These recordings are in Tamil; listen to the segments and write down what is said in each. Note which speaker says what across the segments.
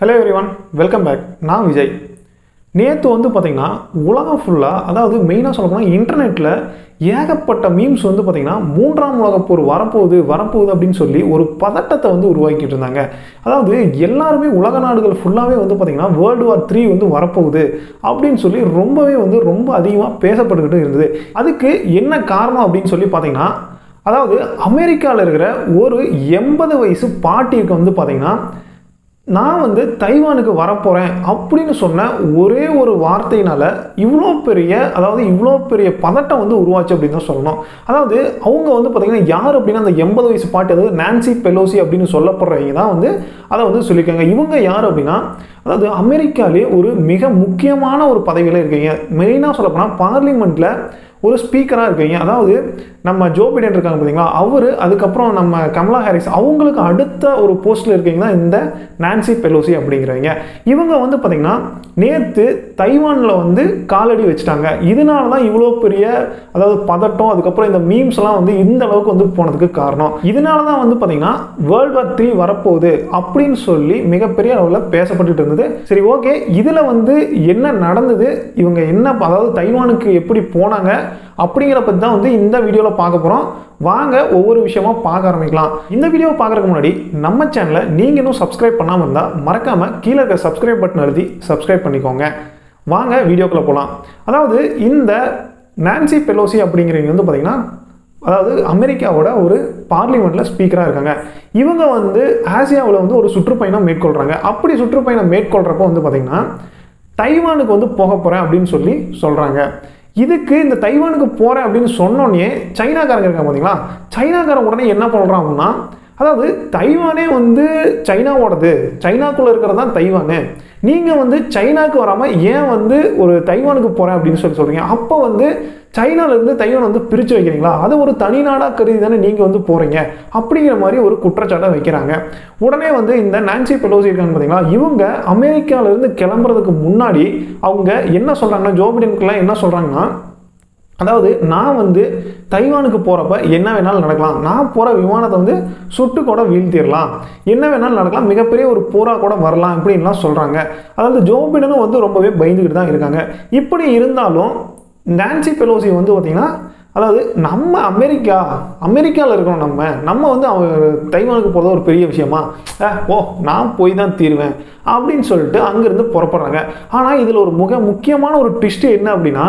Speaker 1: Hello everyone welcome back நான் விஜய். நேற்று வந்து பார்த்திங்கன்னா உலகம் ஃபுல்லாக அதாவது மெயினாக சொல்லப்போனால் இன்டர்நெட்டில் ஏகப்பட்ட மீம்ஸ் வந்து பார்த்திங்கன்னா மூன்றாம் உலகப் போர் வரப்போகுது வரப்போகுது அப்படின்னு சொல்லி ஒரு பதட்டத்தை வந்து உருவாக்கிட்டு இருந்தாங்க. அதாவது எல்லாருமே உலக நாடுகள் ஃபுல்லாகவே வந்து பார்த்திங்கன்னா வேர்ல்டு வார் த்ரீ வந்து வரப்போகுது அப்படின்னு சொல்லி ரொம்பவே வந்து ரொம்ப அதிகமாக பேசப்பட்டுக்கிட்டு இருந்தது. அதுக்கு என்ன காரணம் அப்படின்னு சொல்லி பார்த்தீங்கன்னா அதாவது அமெரிக்காவில் இருக்கிற ஒரு எண்பது வயசு பாட்டிக்கு வந்து பார்த்திங்கன்னா நான் வந்து தைவானுக்கு வரப்போகிறேன் அப்படின்னு சொன்ன ஒரே ஒரு வார்த்தையினால் இவ்வளோ பெரிய அதாவது இவ்வளோ பெரிய பதட்டம் வந்து உருவாச்சு அப்படின்னு தான் சொல்லணும். அதாவது அவங்க வந்து பார்த்திங்கன்னா யார் அப்படின்னா அந்த எண்பது வயசு பாட்டு அதாவது நான்சி பெலோசி அப்படின்னு சொல்லப்படுறவங்க தான் வந்து அதை வந்து சொல்லியிருக்காங்க. இவங்க யார் அப்படின்னா அதாவது அமெரிக்காலே ஒரு மிக முக்கியமான ஒரு பதவியில் இருக்கீங்க. மெயினாக சொல்லப்போனால் பார்லிமெண்ட்டில் ஒரு ஸ்பீக்கராக இருக்கீங்க. அதாவது நம்ம ஜோ பிடன் இருக்காங்க பார்த்தீங்களா அவர் அதுக்கப்புறம் நம்ம கமலா ஹாரிஸ் அவங்களுக்கு அடுத்த ஒரு போஸ்ட்டில் இருக்கீங்க தான் இந்த நான்சி பெலோசி அப்படிங்கிறவங்க இவங்க வந்து பார்த்திங்கன்னா நேற்று தைவானில் வந்து காலடி வச்சுட்டாங்க. இதனால தான் இவ்வளோ பெரிய அதாவது பதட்டம் அதுக்கப்புறம் இந்த மீம்ஸ்லாம் வந்து இந்த அளவுக்கு வந்து போனதுக்கு காரணம். இதனால தான் வந்து பார்த்திங்கன்னா வேர்ல்டு வார் த்ரீ வரப்போகுது அப்படின்னு சொல்லி மிகப்பெரிய அளவில் பேசப்பட்டுட்டு இருந்தது. சரி ஓகே இதில் வந்து என்ன நடந்தது? இவங்க என்ன அதாவது தைவானுக்கு எப்படி போனாங்க? அப்படிங்கிற பற்றி தான் வந்து இந்த வீடியோவில் பார்க்க போகிறோம் வாங்க ஒவ்வொரு விஷயமா பார்க்க ஆரம்பிக்கலாம். இந்த வீடியோவை பார்க்குறதுக்கு முன்னாடி நம்ம சேனலை நீங்கள் இன்னும் சப்ஸ்கிரைப் பண்ணாமல் இருந்தால் மறக்காமல் கீழே இருக்க சப்ஸ்கிரைப் பட்டன் எழுதி சப்ஸ்கிரைப் பண்ணிக்கோங்க. வாங்க வீடியோக்குள்ளே போகலாம் அதாவது இந்த நான்சி பெலோசி அப்படிங்கிறவங்க வந்து பார்த்திங்கன்னா அதாவது அமெரிக்காவோட ஒரு பார்லிமெண்ட்டில் ஸ்பீக்கராக இருக்காங்க. இவங்க வந்து ஆசியாவில் வந்து ஒரு சுற்றுப்பயணம் மேற்கொள்கிறாங்க அப்படி சுற்றுப்பயணம் மேற்கொள்கிறப்போ வந்து பார்த்திங்கன்னா தைவானுக்கு வந்து போக போகிறேன் அப்படின்னு சொல்லி சொல்கிறாங்க இதுக்கு இந்த தைவானுக்கு போகிறேன் அப்படின்னு சொன்னோன்னே சைனாக்காரங்க இருக்காங்க பார்த்தீங்களா சைனாக்காரன் உடனே என்ன பண்ணுறான் அப்படின்னா அதாவது தைவானே வந்து சைனாவோடது. சைனாக்குள்ளே இருக்கிறது தான் தைவானு. நீங்கள் வந்து சைனாக்கு வராமல் ஏன் வந்து ஒரு தைவானுக்கு போகிறேன் அப்படின்னு சொல்லி சொல்கிறீங்க அப்போ வந்து சைனாலேருந்து தைவான் வந்து பிரித்து வைக்கிறீங்களா? அது ஒரு தனி நாடாக கருதி தானே நீங்கள் வந்து போகிறீங்க அப்படிங்கிற மாதிரி ஒரு குற்றச்சாட்டை வைக்கிறாங்க. உடனே வந்து இந்த நான்சி பெலோசி இருக்காங்க பார்த்தீங்களா இவங்க அமெரிக்காவிலேருந்து கிளம்புறதுக்கு முன்னாடி அவங்க என்ன சொல்கிறாங்கன்னா ஜோ பிடனுக்குலாம் என்ன சொல்கிறாங்கன்னா அதாவது நான் வந்து தைவானுக்கு போகிறப்ப என்ன வேணாலும் நடக்கலாம். நான் போகிற விமானத்தை வந்து சுட்டு கூட வீழ்த்திடலாம். என்ன வேணாலும் நடக்கலாம். மிகப்பெரிய ஒரு போராக கூட வரலாம் இப்படின்லாம் சொல்கிறாங்க அதாவது ஜோ பிடனும் வந்து ரொம்பவே பயந்துக்கிட்டு தான் இருக்காங்க. இப்படி இருந்தாலும் நான்சி பெலோசி வந்து பார்த்திங்கன்னா அதாவது நம்ம அமெரிக்கா அமெரிக்காவில் இருக்கிறோம் நம்ம நம்ம வந்து அவங்க தைவானுக்கு போகிறது ஒரு பெரிய விஷயமா? ஓ நான் போய் தான் தீருவேன் அப்படின்னு சொல்லிட்டு அங்கேருந்து புறப்படுறாங்க. ஆனால் இதில் ஒரு முக முக்கியமான ஒரு ட்விஸ்ட்டு என்ன அப்படின்னா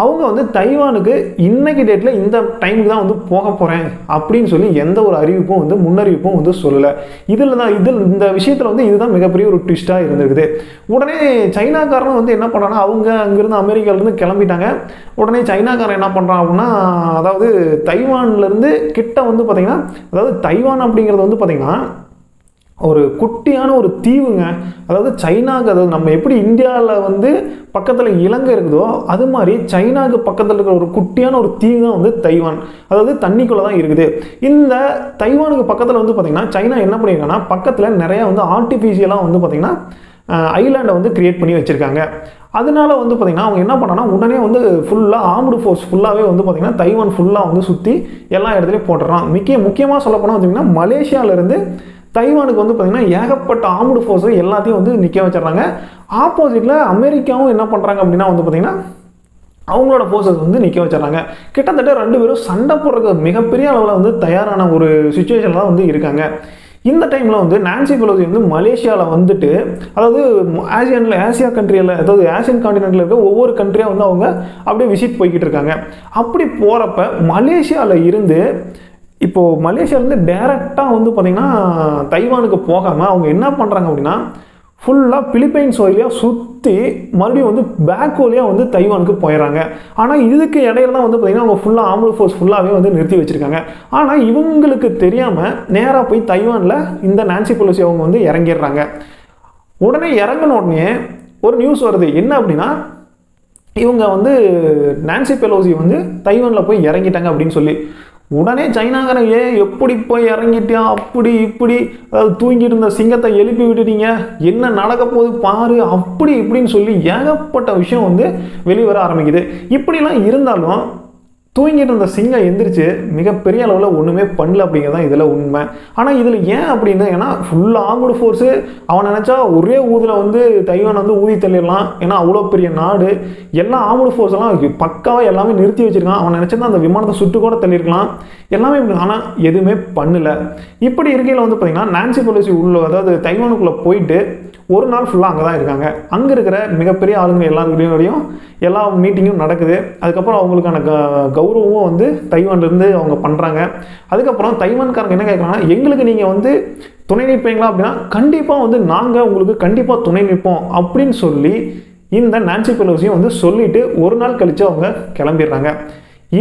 Speaker 1: அவங்க வந்து தைவானுக்கு இன்னைக்கு டேட்டில் இந்த டைமுக்கு தான் வந்து போக போகிறேன் அப்படின்னு சொல்லி எந்த ஒரு அறிவிப்பும் வந்து முன்னறிவிப்பும் வந்து சொல்லலை. இதில் தான் இதில் இந்த விஷயத்தில் வந்து இதுதான் மிகப்பெரிய ஒரு ட்விஸ்ட்டாக இருந்திருக்குது. உடனே சைனாக்காரன் வந்து என்ன பண்ணான்னா அவங்க அங்கேருந்து அமெரிக்காவிலேருந்து கிளம்பிட்டாங்க. உடனே சைனாக்காரன் என்ன பண்ணுறான் அப்படின்னா அதாவது தைவான்லேருந்து கிட்ட வந்து பார்த்திங்கன்னா அதாவது தைவான் அப்படிங்கிறது வந்து பார்த்திங்கன்னா ஒரு குட்டியான ஒரு தீவுங்க. அதாவது சைனாக்கு அதாவது நம்ம எப்படி இந்தியாவில் வந்து பக்கத்தில் இலங்கை இருக்குதோ அது மாதிரி சைனாக்கு பக்கத்தில் இருக்கிற ஒரு குட்டியான ஒரு தீவு தான் வந்து தைவான். அதாவது தண்ணிக்குள்ளே தான் இருக்குது. இந்த தைவானுக்கு பக்கத்தில் வந்து பார்த்திங்கன்னா சைனா என்ன பண்ணியிருக்காங்கன்னா பக்கத்தில் நிறையா வந்து ஆர்டிஃபிஷியலாக வந்து பார்த்திங்கன்னா ஐலாண்டை வந்து கிரியேட் பண்ணி வச்சுருக்காங்க. அதனால வந்து பார்த்திங்கன்னா அவங்க என்ன பண்ணாங்கன்னா உடனே வந்து ஃபுல்லாக ஆர்ம்டு ஃபோர்ஸ் ஃபுல்லாகவே வந்து பார்த்திங்கன்னா தைவான் ஃபுல்லாக வந்து சுற்றி எல்லா இடத்துலையும் போட்டுறான். மிக்க முக்கியமாக சொல்லப்போனால் பார்த்திங்கன்னா மலேசியாவிலேருந்து தைவானுக்கு வந்து பார்த்திங்கன்னா ஏகப்பட்ட ஆர்முடு ஃபோர்ஸு எல்லாத்தையும் வந்து நிற்க வச்சிடுறாங்க. ஆப்போசிட்டில் அமெரிக்காவும் என்ன பண்ணுறாங்க அப்படின்னா வந்து பார்த்திங்கன்னா அவங்களோட ஃபோர்ஸஸ் வந்து நிற்க வச்சிடறாங்க. கிட்டத்தட்ட ரெண்டு பேரும் சண்டை போடுறதுக்கு மிகப்பெரிய அளவில் வந்து தயாரான ஒரு சுச்சுவேஷனில் தான் வந்து இருக்காங்க. இந்த டைமில் வந்து நான்சி பெலோசி வந்து மலேசியாவில் வந்துட்டு அதாவது ஆசியனில் ஆசியா கண்ட்ரியில் அதாவது ஆசியன் காண்டினென்ட்டில் இருக்க ஒவ்வொரு கண்ட்ரியாக வந்து அவங்க அப்படியே விசிட் போய்கிட்டு இருக்காங்க. அப்படி போகிறப்ப மலேசியாவில் இருந்து இப்போது மலேசியாவிலேருந்து டேரெக்டாக வந்து பார்த்திங்கன்னா தைவானுக்கு போகாமல் அவங்க என்ன பண்ணுறாங்க அப்படின்னா ஃபுல்லாக பிலிப்பைன்ஸ் வழியாக சுற்றி மறுபடியும் வந்து பேக் வழியாக வந்து தைவானுக்கு போயிடறாங்க. ஆனால் இதுக்கு இடையில தான் வந்து பார்த்திங்கன்னா அவங்க ஃபுல்லாக ஆம்புல் ஃபோர்ஸ் ஃபுல்லாகவே வந்து நிறுத்தி வச்சுருக்காங்க. ஆனால் இவங்களுக்கு தெரியாமல் நேராக போய் தைவானில் இந்த நான்சி பொலிசி அவங்க வந்து இறங்கிடுறாங்க. உடனே இறங்கின உடனே ஒரு நியூஸ் வருது. என்ன அப்படின்னா இவங்க வந்து நான்சி பெலோசி வந்து தைவானில் போய் இறங்கிட்டாங்க அப்படின்னு சொல்லி. உடனே சைனாக்காரன் ஏ எப்படி போய் இறங்கிட்டியா? அப்படி இப்படி அதாவது தூங்கிட்டு இருந்த சிங்கத்தை எழுப்பி விட்டுட்டீங்க? என்ன நடக்க போகுது? பாரு. அப்படி இப்படின்னு சொல்லி ஏகப்பட்ட விஷயம் வந்து வெளிவர ஆரம்பிக்குது. இப்படிலாம் இருந்தாலும் தூங்கிட்டு இருந்த சிங்கம் எந்திரிச்சு மிகப்பெரிய அளவில் ஒன்றுமே பண்ணல அப்படிங்கிறது தான் இதில் உண்மை. ஆனால் இதில் ஏன் அப்படின்னா ஏன்னா ஃபுல் ஆர்மடு ஃபோர்ஸு அவன் நினச்சா ஒரே ஊதில் வந்து தைவான் வந்து ஊதி தள்ளிடலாம். ஏன்னா அவ்வளோ பெரிய நாடு. எல்லா ஆர்மடு ஃபோர்ஸ் எல்லாம் பக்காவாக எல்லாமே நிறுத்தி வச்சுருக்கான். அவன் நினச்சிருந்தா அந்த விமானத்தை சுட்டு கூட தள்ளியிருக்கலாம். எல்லாமே இப்படி ஆனால் எதுவுமே பண்ணலை. இப்படி இருக்கையில் வந்து பார்த்திங்கன்னா நான்சி பொலிசி உள்ள அதாவது தைவானுக்குள்ளே போயிட்டு ஒரு நாள் ஃபுல்லாக அங்கே தான் இருக்காங்க. அங்கே இருக்கிற மிகப்பெரிய ஆளுங்க எல்லாருக்கையும் எல்லா மீட்டிங்கும் நடக்குது. அதுக்கப்புறம் அவங்களுக்கான க கௌரவமும் வந்து தைவான்லேருந்து அவங்க பண்ணுறாங்க அதுக்கப்புறம் தைவான்காரங்க என்ன கேட்குறாங்கன்னா எங்களுக்கு நீங்கள் வந்து துணை நிற்பீங்களா அப்படின்னா கண்டிப்பாக வந்து நாங்கள் உங்களுக்கு கண்டிப்பாக துணை நிற்போம் அப்படின்னு சொல்லி இந்த நான்சி பெலோசியும் வந்து சொல்லிவிட்டு ஒரு நாள் கழித்து அவங்க கிளம்பிடுறாங்க.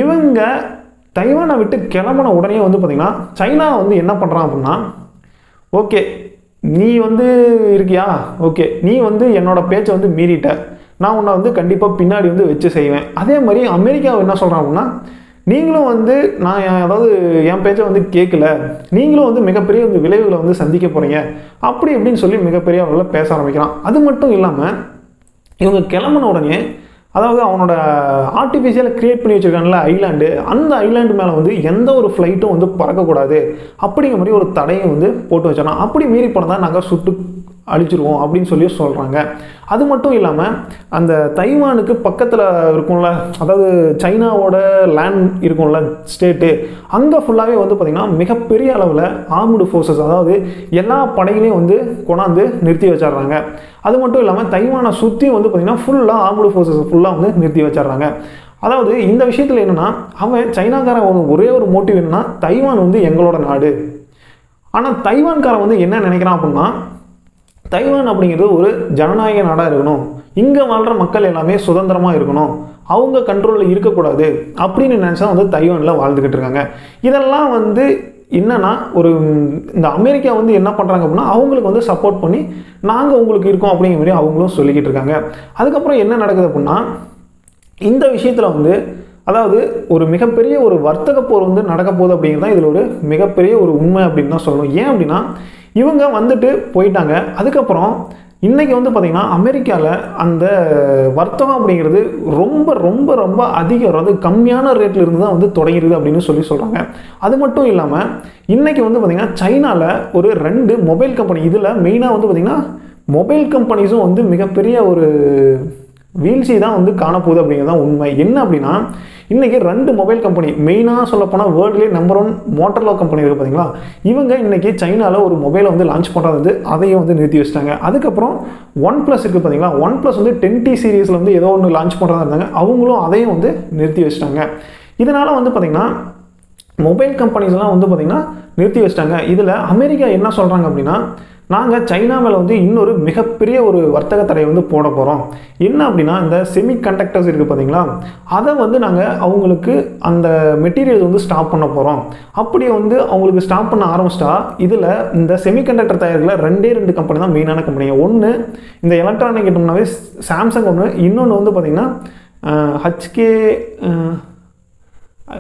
Speaker 1: இவங்க தைவானை விட்டு கிளம்பின உடனே வந்து பார்த்திங்கன்னா சைனா வந்து என்ன பண்ணுறான் அப்படின்னா ஓகே நீ வந்து இருக்கியா? ஓகே நீ வந்து என்னோடய பேச்சை வந்து மீறிட்ட. நான் உன்னை வந்து கண்டிப்பாக பின்னாடி வந்து வச்சு செய்வேன். அதே மாதிரி அமெரிக்காவை என்ன சொல்கிறான் அப்படின்னா நீங்களும் வந்து நான் என் அதாவது என் பேச்சை வந்து கேட்கல நீங்களும் வந்து மிகப்பெரிய வந்து விளைவுகளை வந்து சந்திக்க போகிறீங்க அப்படி இப்படின்னு சொல்லி மிகப்பெரிய அளவில் பேச ஆரம்பிக்கிறான். அது மட்டும் இல்லாமல் இவங்க கிளம்புன உடனே அதாவது அவனோட ஆர்டிஃபிஷியலை கிரியேட் பண்ணி வச்சிருக்கான்ல ஐலாண்டு அந்த ஐலாண்டு மேலே வந்து எந்த ஒரு ஃப்ளைட்டும் வந்து பறக்கக்கூடாது. அப்படிங்கிற மாதிரி ஒரு தடையை வந்து போட்டு வச்சிடலாம் அப்படி மீறி போனதான் நாங்கள் சுட்டு அழிச்சிருவோம் அப்படின்னு சொல்லி சொல்கிறாங்க அது மட்டும் இல்லாமல் அந்த தைவானுக்கு பக்கத்தில் இருக்கும்ல அதாவது சைனாவோட லேண்ட் இருக்கும்ல ஸ்டேட்டு அங்கே ஃபுல்லாகவே வந்து பார்த்திங்கன்னா மிகப்பெரிய அளவில் ஆர்முடு ஃபோர்ஸஸ் அதாவது எல்லா படைகளையும் வந்து கொண்டாந்து நிறுத்தி வச்சிடுறாங்க. அது மட்டும் இல்லாமல் தைவானை சுற்றி வந்து பார்த்திங்கன்னா ஃபுல்லாக ஆர்முடு ஃபோர்ஸஸ் ஃபுல்லாக வந்து நிறுத்தி வச்சிடுறாங்க. அதாவது இந்த விஷயத்தில் என்னென்னா அவன் சைனாக்காரன் ஒரே ஒரு மோட்டிவ் என்னன்னா தைவான் வந்து எங்களோட நாடு. ஆனால் தைவான்காரன் வந்து என்ன நினைக்கிறான் அப்படின்னா தைவான் அப்படிங்கிறது ஒரு ஜனநாயக நாடாக இருக்கணும். இங்கே வாழ்கிற மக்கள் எல்லாமே சுதந்திரமாக இருக்கணும். அவங்க கண்ட்ரோலில் இருக்கக்கூடாது அப்படின்னு நினச்சா வந்து தைவானில் வாழ்ந்துக்கிட்டு இருக்காங்க. இதெல்லாம் வந்து என்னன்னா ஒரு இந்த அமெரிக்கா வந்து என்ன பண்ணுறாங்க அப்படின்னா அவங்களுக்கு வந்து சப்போர்ட் பண்ணி நாங்கள் உங்களுக்கு இருக்கோம் அப்படிங்கிற மாதிரி அவங்களும் சொல்லிக்கிட்டு இருக்காங்க. அதுக்கப்புறம் என்ன நடக்குது அப்படின்னா இந்த விஷயத்தில் வந்து அதாவது ஒரு மிகப்பெரிய ஒரு வர்த்தக போர் வந்து நடக்க போகுது அப்படிங்கிறது தான் இதில் ஒரு மிகப்பெரிய ஒரு உண்மை அப்படின்னு தான் சொல்லணும். ஏன் அப்படின்னா இவங்க வந்துட்டு போயிட்டாங்க. அதுக்கப்புறம் இன்றைக்கி வந்து பார்த்திங்கன்னா அமெரிக்காவில் அந்த வர்த்தகம் அப்படிங்கிறது ரொம்ப ரொம்ப ரொம்ப அதிகம் அதாவது கம்மியான ரேட்டில் இருந்து தான் வந்து தொடங்கிருது அப்படின்னு சொல்லி சொல்கிறாங்க அது மட்டும் இல்லாமல் இன்றைக்கி வந்து பார்த்திங்கன்னா சைனாவில் ஒரு ரெண்டு மொபைல் கம்பெனி இதில் மெயினாக வந்து பார்த்திங்கன்னா மொபைல் கம்பெனிஸும் வந்து மிகப்பெரிய ஒரு வீழ்ச்சி தான் வந்து காணப்போகுது அப்படிங்கிறது தான் உண்மை. என்ன அப்படின்னா இன்றைக்கி ரெண்டு மொபைல் கம்பெனி மெயினாக சொல்லப்போனால் வேர்ல்ட்லேயே நம்பர் ஒன் மோட்டர்லோ கம்பெனி இருக்குது பார்த்தீங்களா இவங்க இன்றைக்கி சைனாவில் ஒரு மொபைலை வந்து லான்ச் பண்ணுறது வந்து அதையும் வந்து நிறுத்தி வச்சிட்டாங்க. அதுக்கப்புறம் ஒன் ப்ளஸ் இருக்குது பார்த்தீங்களா ஒன் ப்ளஸ் வந்து டென் டி சீரீஸில் வந்து ஏதோ ஒன்று லான்ச் பண்ணுறதா இருந்தாங்க. அவங்களும் அதையும் வந்து நிறுத்தி வச்சிட்டாங்க. இதனால் வந்து பார்த்திங்கன்னா மொபைல் கம்பெனிஸ்லாம் வந்து பார்த்திங்கன்னா நிறுத்தி வச்சிட்டாங்க. இதில் அமெரிக்கா என்ன சொல்கிறாங்க அப்படின்னா நாங்கள் சைனா மேலே வந்து இன்னொரு மிகப்பெரிய ஒரு வர்த்தக தடையை வந்து போட போகிறோம் என்ன அப்படின்னா இந்த செமி கண்டக்டர்ஸ் இருக்குது பார்த்தீங்களா அதை வந்து நாங்கள் அவங்களுக்கு அந்த மெட்டீரியல் வந்து ஸ்டாப் பண்ண போகிறோம் அப்படியே வந்து அவங்களுக்கு ஸ்டாப் பண்ண ஆரம்பிச்சிட்டா இதில் இந்த செமி கண்டக்டர் தயாரில் ரெண்டே ரெண்டு கம்பெனி தான் மெயினான கம்பெனிங்க ஒன்று இந்த எலக்ட்ரானிக் கிட்டோம்னாவே சாம்சங் ஒன்று இன்னொன்று வந்து பார்த்திங்கன்னா ஹச்கே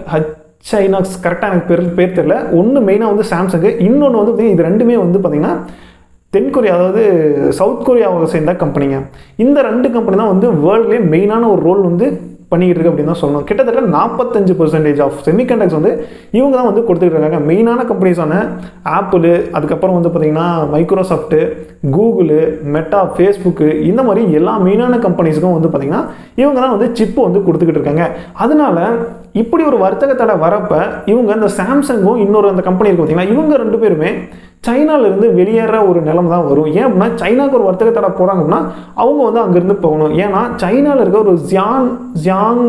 Speaker 1: ஹச் சைனாக்ஸ் கரெக்டாக எனக்கு பேர் பேர் தெரில ஒன்று மெயினாக வந்து சாம்சங்கு இன்னொன்று வந்து பார்த்திங்கன்னா இது ரெண்டுமே வந்து பார்த்திங்கன்னா தென்கொரியா அதாவது சவுத் கொரியாவை சேர்ந்த கம்பெனிங்க இந்த ரெண்டு கம்பெனி தான் வந்து வேர்ல்ட்லேயே மெயினான ஒரு ரோல் வந்து பண்ணிக்கிட்டு இருக்கு அப்படின்னு தான் சொல்லணும். கிட்டத்தட்ட நாற்பத்தஞ்சு பர்சன்டேஜ் ஆஃப் செமிகண்டக்ஸ் வந்து இவங்க தான் வந்து கொடுத்துட்டு இருக்காங்க. மெயினான கம்பெனிஸான ஆப்பிள் அதுக்கப்புறம் வந்து பார்த்திங்கன்னா மைக்ரோசாஃப்ட்டு கூகுளு மெட்டா ஃபேஸ்புக்கு இந்த மாதிரி எல்லா மெயினான கம்பெனிஸுக்கும் வந்து பார்த்திங்கன்னா இவங்க தான் வந்து சிப்பு வந்து கொடுத்துக்கிட்டு இருக்காங்க. அதனால இப்படி ஒரு வர்த்தக தடை வரப்போ இவங்க இந்த சாம்சங்கும் இன்னொரு அந்த கம்பெனி இருக்கு பார்த்தீங்கன்னா இவங்க ரெண்டு பேருமே சைனாலேருந்து வெளியேற ஒரு நிலைமை தான் வரும். ஏன் அப்படின்னா சைனாவுக்கு ஒரு வர்த்தக தடை போகிறாங்க அப்படின்னா அவங்க வந்து அங்கேருந்து போகணும். ஏன்னா சைனாவில் இருக்க ஒரு ஜியான் ஜியாங்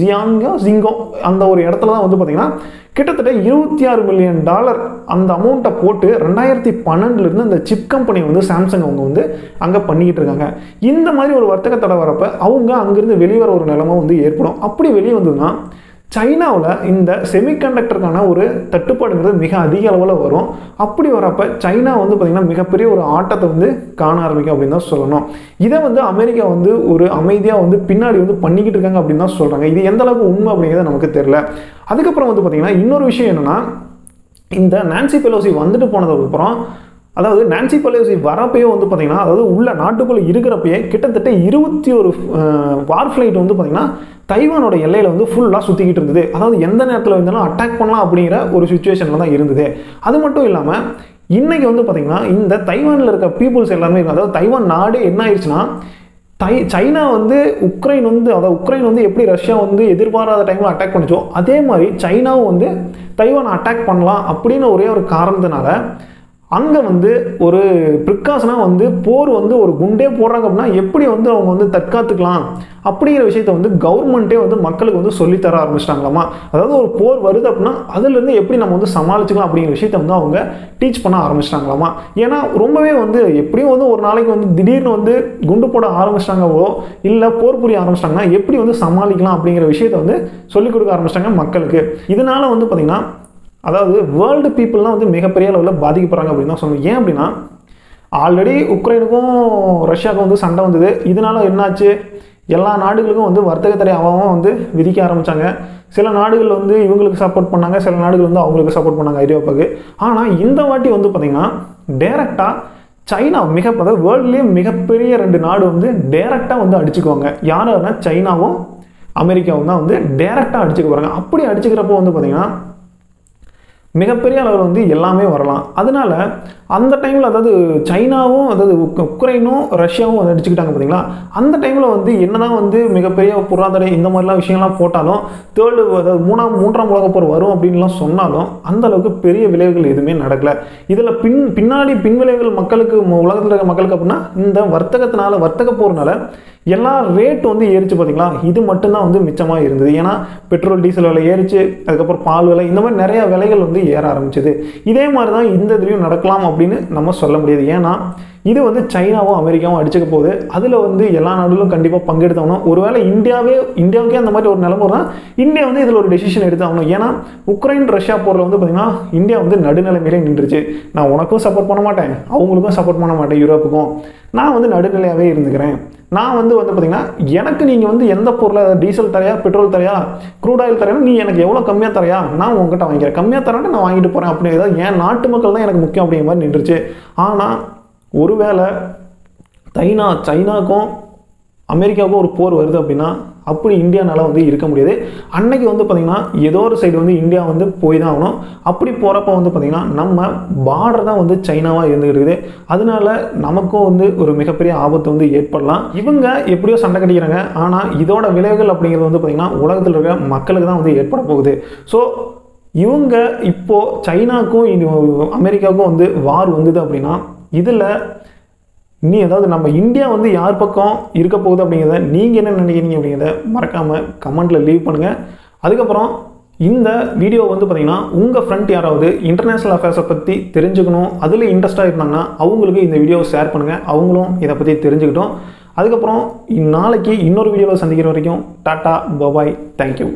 Speaker 1: ஜியாங்கோ ஜிங்கோ அந்த ஒரு இடத்துல தான் வந்து பார்த்திங்கன்னா கிட்டத்தட்ட இருபத்தி ஆறு மில்லியன் டாலர் அந்த அமௌண்ட்டை போட்டு ரெண்டாயிரத்தி பன்னெண்டுலேருந்து அந்த சிப் கம்பெனி வந்து சாம்சங் அவங்க வந்து அங்கே பண்ணிக்கிட்டு இருக்காங்க. இந்த மாதிரி ஒரு வர்த்தக தடை வரப்போ அவங்க அங்கேருந்து வெளியே வர ஒரு நிலைமை வந்து ஏற்படும். அப்படி வெளியே வந்ததுன்னா சைனாவில் இந்த செமிகண்டக்டருக்கான ஒரு தட்டுப்பாடுங்கிறது மிக அதிக அளவில் வரும். அப்படி வரப்போ சைனா வந்து பார்த்திங்கன்னா மிகப்பெரிய ஒரு ஆட்டத்தை வந்து காண ஆரம்பிக்கும் அப்படின்னு தான் சொல்லணும். இதை வந்து அமெரிக்கா வந்து ஒரு அமைதியாக வந்து பின்னாடி வந்து பண்ணிக்கிட்டு இருக்காங்க அப்படின்னு தான் சொல்கிறாங்க இது எந்த அளவுக்கு உண்மை அப்படிங்கிறது நமக்கு தெரில அதுக்கப்புறம் வந்து பார்த்திங்கன்னா இன்னொரு விஷயம் என்னென்னா இந்த நான்சி பெலோசி வந்துட்டு போனதுக்கப்புறம் அதாவது நான்சி பலோசி வரப்பையும் வந்து பார்த்திங்கன்னா அதாவது உள்ள நாட்டுக்குள்ளே இருக்கிறப்பயே கிட்டத்தட்ட இருபத்தி ஒரு வார் ஃப்ளைட் வந்து பார்த்தீங்கன்னா தைவானோட எல்லையில் வந்து ஃபுல்லாக சுற்றிக்கிட்டு இருந்தது. அதாவது எந்த நேரத்தில் இருந்தாலும் அட்டாக் பண்ணலாம் அப்படிங்கிற ஒரு சுச்சுவேஷனில் தான் இருந்தது. அது மட்டும் இல்லாமல் இன்றைக்கி வந்து பார்த்திங்கன்னா இந்த தைவானில் இருக்க பீப்புள்ஸ் எல்லாருமே அதாவது தைவான் நாடு என்ன ஆயிடுச்சுன்னா தை சைனா வந்து உக்ரைன் வந்து அதாவது உக்ரைன் வந்து எப்படி ரஷ்யா வந்து எதிர்பாராத டைமில் அட்டாக் பண்ணிச்சோ அதே மாதிரி சைனாவும் வந்து தைவான் அட்டாக் பண்ணலாம் அப்படின்னு ஒரே ஒரு காரணத்தினால அங்கே வந்து ஒரு ப்ரிகாஷனாக வந்து போர் வந்து ஒரு குண்டே போடுறாங்க அப்படின்னா எப்படி வந்து அவங்க வந்து தற்காத்துக்கலாம் அப்படிங்கிற விஷயத்த வந்து கவர்மெண்ட்டே வந்து மக்களுக்கு வந்து சொல்லித்தர ஆரம்பிச்சிட்டாங்களாமா? அதாவது ஒரு போர் வருது அப்படின்னா அதுலேருந்து எப்படி நம்ம வந்து சமாளிச்சுக்கலாம் அப்படிங்கிற விஷயத்த வந்து அவங்க டீச் பண்ண ஆரம்பிச்சிட்டாங்களாமா? ஏன்னா ரொம்பவே வந்து எப்படியும் வந்து ஒரு நாளைக்கு வந்து திடீர்னு வந்து குண்டு போட ஆரம்பிச்சிட்டாங்களோ இல்லை போர் புரிய ஆரம்பிச்சிட்டாங்கன்னா எப்படி வந்து சமாளிக்கலாம் அப்படிங்கிற விஷயத்த வந்து சொல்லிக் கொடுக்க ஆரம்பிச்சிட்டாங்க மக்களுக்கு. இதனால வந்து பார்த்திங்கன்னா அதாவது வேர்ல்டு பீப்புளெலாம் வந்து மிகப்பெரிய அளவில் பாதிக்கப்படுறாங்க அப்படின்னு தான் சொல்லணும். ஏன் அப்படின்னா ஆல்ரெடி உக்ரைனுக்கும் ரஷ்யாவுக்கும் வந்து சண்டை வந்தது. இதனால என்னாச்சு? எல்லா நாடுகளுக்கும் வந்து வர்த்தக தடை அவன் வந்து விதிக்க ஆரம்பித்தாங்க சில நாடுகள் வந்து இவங்களுக்கு சப்போர்ட் பண்ணாங்க சில நாடுகள் வந்து அவங்களுக்கு சப்போர்ட் பண்ணாங்க ஐரோப்பாவுக்கு. ஆனால் இந்த வாட்டி வந்து பார்த்திங்கன்னா டேரெக்டாக சைனா மிக அதாவது வேர்ல்ட்லேயே மிகப்பெரிய ரெண்டு நாடு வந்து டேரெக்டாக வந்து அடிச்சுக்குவாங்க. யாருன்னா சைனாவும் அமெரிக்காவும் தான் வந்து டேரெக்டாக அடிச்சுக்க போகிறாங்க அப்படி அடிச்சுக்கிறப்போ வந்து பார்த்திங்கன்னா மிகப்பெரிய அளவில் வந்து எல்லாமே வரலாம். அதனால அந்த டைமில் அதாவது சைனாவும் அதாவது உக்- உக்ரைனும் ரஷ்யாவும் வந்து அடிச்சுக்கிட்டாங்க பார்த்தீங்களா அந்த டைமில் வந்து என்னதான் வந்து மிகப்பெரிய பொருளாதார இந்த மாதிரிலாம் விஷயங்கள்லாம் போட்டாலும் தேர்டு அதாவது மூணாம் மூன்றாம் உலக போர் வரும் அப்படின்லாம் சொன்னாலும் அந்த அளவுக்கு பெரிய விளைவுகள் எதுவுமே நடக்கலை. இதில் பின் பின்னாடி பின்விளைவுகள் மக்களுக்கு உலகத்தில் இருக்க மக்களுக்கு அப்படின்னா இந்த வர்த்தகத்தினால வர்த்தக போகிறனால எல்லா ரேட் வந்து ஏறிச்சு பார்த்தீங்களா இது மட்டும்தான் வந்து மிச்சமாக இருந்தது. ஏன்னா பெட்ரோல் டீசல் விலை ஏறிச்சு அதுக்கப்புறம் பால் விலை இந்த மாதிரி நிறைய விலைகள் வந்து ஏற ஆரம்பிச்சது. இதே மாதிரி தான் இந்த இதுலேயும் நடக்கலாம் அப்படின்னு நம்ம சொல்ல முடியாது. ஏன்னா இது வந்து சைனாவும் அமெரிக்காவும் அடிச்சுக்க போகுது. அதில் வந்து எல்லா நாடுகளும் கண்டிப்பாக பங்கெடுத்தாகணும். ஒருவேளை இந்தியாவே இந்தியாவுக்கே அந்த மாதிரி ஒரு நிலமுறைனா தான் இந்தியா வந்து இதில் ஒரு டெசிஷன் எடுத்தாகணும். ஏன்னா உக்ரைன் ரஷ்யா போரில் வந்து பார்த்திங்கன்னா இந்தியா வந்து நடுநிலைமையிலே நின்றுச்சு. நான் உனக்கும் சப்போர்ட் பண்ண மாட்டேன். அவங்களுக்கும் சப்போர்ட் பண்ண மாட்டேன் யூரோப்புக்கும். நான் வந்து நடுநிலையாகவே இருந்துக்கிறேன். நான் வந்து வந்து பார்த்திங்கன்னா எனக்கு நீங்கள் வந்து எந்த பொருளை டீசல் தரையா பெட்ரோல் தரையா க்ரூட் ஆயில் தரையா நீ எனக்கு எவ்வளோ கம்மியாக தரையா நான் உங்ககிட்ட வாங்கிக்கிறேன். கம்மியாக தரேன் நான் வாங்கிட்டு போகிறேன் அப்படி ஏதாவது என் நாட்டு மக்கள் தான் எனக்கு முக்கியம் அப்படிங்கிற மாதிரி நின்றுச்சு. ஆனால் ஒருவேளை சைனா சைனாக்கும் அமெரிக்காவுக்கும் ஒரு போர் வருது அப்படின்னா அப்படி இந்தியானால வந்து இருக்க முடியாது. அன்னைக்கு வந்து பார்த்திங்கன்னா ஏதோ ஒரு சைடு வந்து இந்தியா வந்து போய் தான் ஆகணும். அப்படி போகிறப்ப வந்து பார்த்திங்கன்னா நம்ம பார்டர் தான் வந்து சைனாவாக இருந்துகிட்டு இருக்குது. அதனால நமக்கும் வந்து ஒரு மிகப்பெரிய ஆபத்து வந்து ஏற்படலாம். இவங்க எப்படியோ சண்டை கட்டிக்கிறாங்க. ஆனால் இதோட விளைவுகள் அப்படிங்கிறது வந்து பார்த்திங்கன்னா உலகத்தில் இருக்கிற மக்களுக்கு தான் வந்து ஏற்பட போகுது. ஸோ இவங்க இப்போது சைனாக்கும் அமெரிக்காவுக்கும் வந்து வார் வந்தது அப்படின்னா இதில் நீ அதாவது நம்ம இந்தியா வந்து யார் பக்கம் இருக்க போகுது அப்படிங்கிறத நீங்கள் என்ன நினைக்கிறீங்க அப்படிங்கிறத மறக்காமல் கமெண்ட்டில் லீவ் பண்ணுங்கள் அதுக்கப்புறம் இந்த வீடியோ வந்து பார்த்தீங்கன்னா உங்கள் ஃப்ரெண்ட் யாராவது இன்டர்நேஷ்னல் அஃபேர்ஸை பற்றி தெரிஞ்சுக்கணும் அதில் இன்ட்ரெஸ்ட்டாக இருந்தாங்கன்னா அவங்களுக்கு இந்த வீடியோவை ஷேர் பண்ணுங்கள் அவங்களும் இதை பற்றி தெரிஞ்சுக்கிட்டோம். அதுக்கப்புறம் நாளைக்கு இன்னொரு வீடியோவில் சந்திக்கிற வரைக்கும் டாட்டா பபாய் தேங்க்யூ